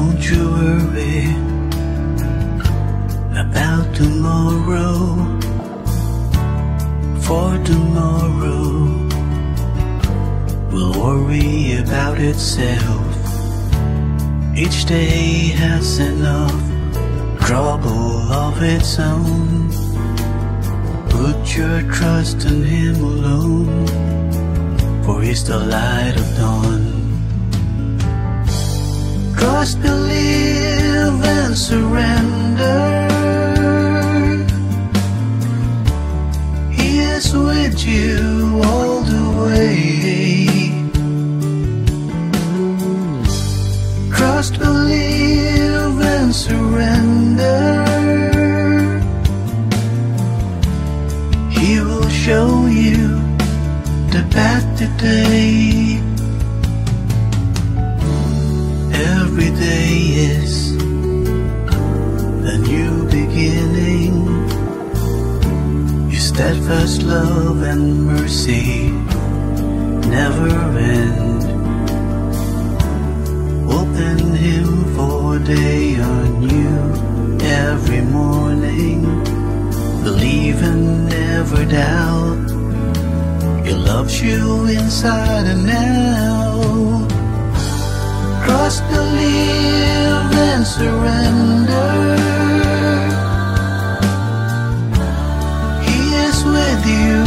you worry about tomorrow. For tomorrow will worry about itself. Each day has enough trouble of its own. Put your trust in Him alone, for He's the light of dawn. Trust, believe, and surrender. He is with you all the way. Trust, believe, and surrender. Steadfast love and mercy never end. Open Him for day anew every morning. Believe and never doubt. He loves you inside and out. Trust, believe, and surrender. With you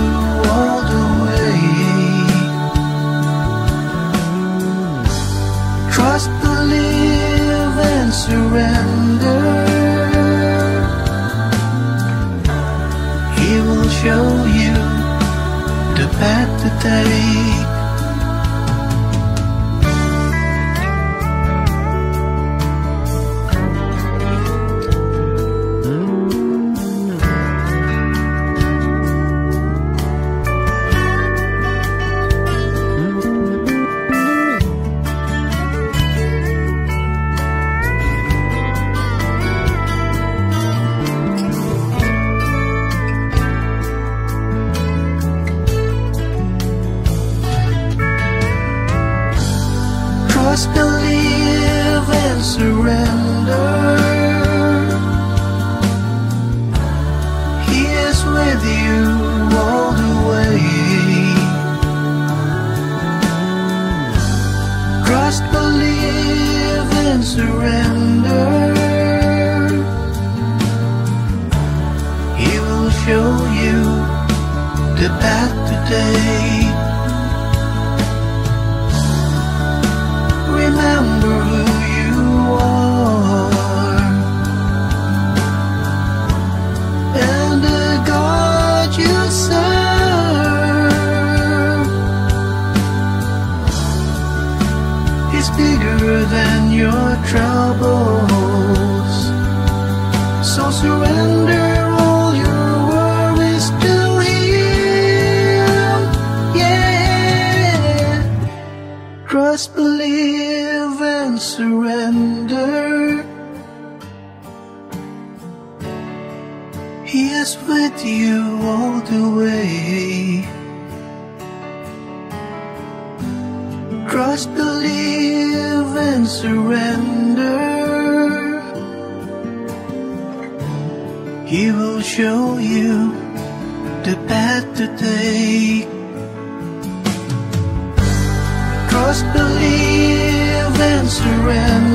surrender. He is with you all the way. Trust, believe, and surrender. He will show you the path today. Is bigger than your troubles. So surrender all your worries to Him. Yeah. Trust, believe, and surrender. He is with you all the way. Trust, believe, and surrender. He will show you the path to take. Trust, believe, and surrender.